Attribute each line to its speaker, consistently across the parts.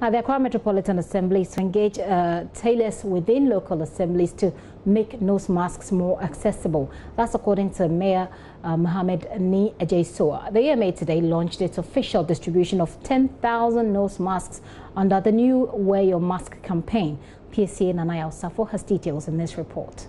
Speaker 1: Now, the Accra Metropolitan Assembly is to engage uh, tailors within local assemblies to make nose masks more accessible. That's according to Mayor uh, Mohammed Nii Adjei Sowah. The AMA today launched its official distribution of 10,000 nose masks under the new Wear Your Mask campaign. PSA Nanaya Osafo has details in this report.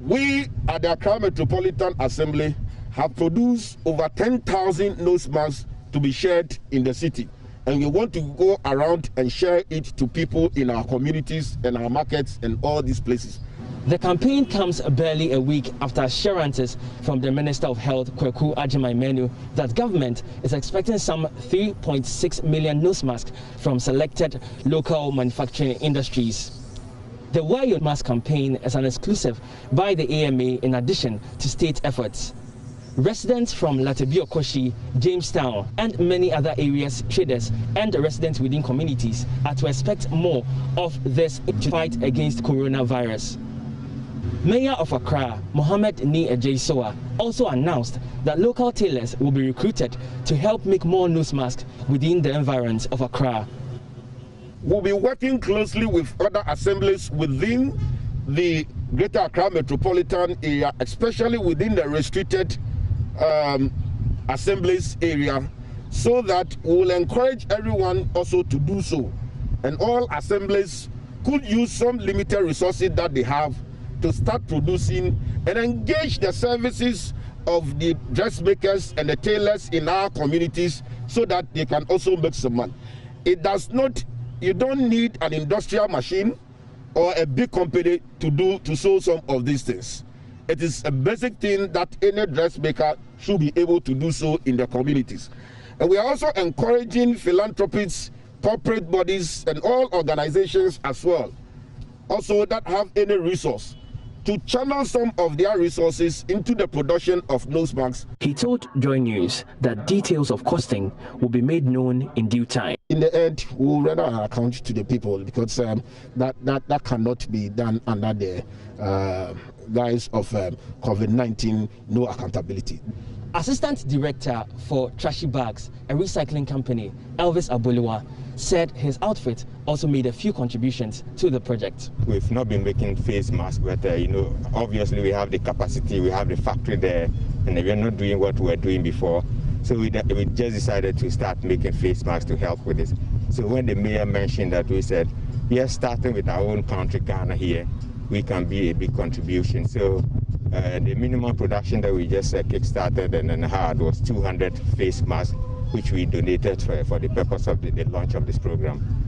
Speaker 2: We at the Accra Metropolitan Assembly have produced over 10,000 nose masks to be shared in the city. And we want to go around and share it to people in our communities and our markets and all these places.
Speaker 3: The campaign comes barely a week after assurances from the Minister of Health, Kwaku Agyeman-Manu, that government is expecting some 3.6 million nose masks from selected local manufacturing industries. The Wear Your Mask campaign is an exclusive by the AMA in addition to state efforts. Residents from Lartebiokorshie, Jamestown, and many other areas, traders, and residents within communities are to expect more of this to fight against coronavirus. Mayor of Accra, Mohammed Nii Adjei Sowah, also announced that local tailors will be recruited to help make more nose masks within the environs of Accra.
Speaker 2: We'll be working closely with other assemblies within the Greater Accra metropolitan area, especially within the restricted um, assemblies area so that we will encourage everyone also to do so. And all assemblies could use some limited resources that they have to start producing and engage the services of the dressmakers and the tailors in our communities so that they can also make some money. It does not, you don't need an industrial machine or a big company to do to sew some of these things. It is a basic thing that any dressmaker should be able to do so in the communities. And we are also encouraging philanthropists, corporate bodies, and all organizations as well, also that have any resource to channel some of their resources into the production of nose masks.
Speaker 3: He told Joy News that details of costing will be made known in due time.
Speaker 2: In the end, we'll render an account to the people because um, that, that, that cannot be done under the uh, guise of um, COVID 19, no accountability.
Speaker 3: Assistant Director for Trashy Bags, a recycling company, Elvis Aboliwa, said his outfit also made a few contributions to the project.
Speaker 4: We've not been making face masks, but uh, you know, obviously we have the capacity, we have the factory there, and we're not doing what we were doing before. So we, we just decided to start making face masks to help with this. So when the mayor mentioned that, we said, yes, starting with our own country, Ghana here, we can be a big contribution. So uh, the minimum production that we just uh, kickstarted and then had was 200 face masks, which we donated for, for the purpose of the, the launch of this program.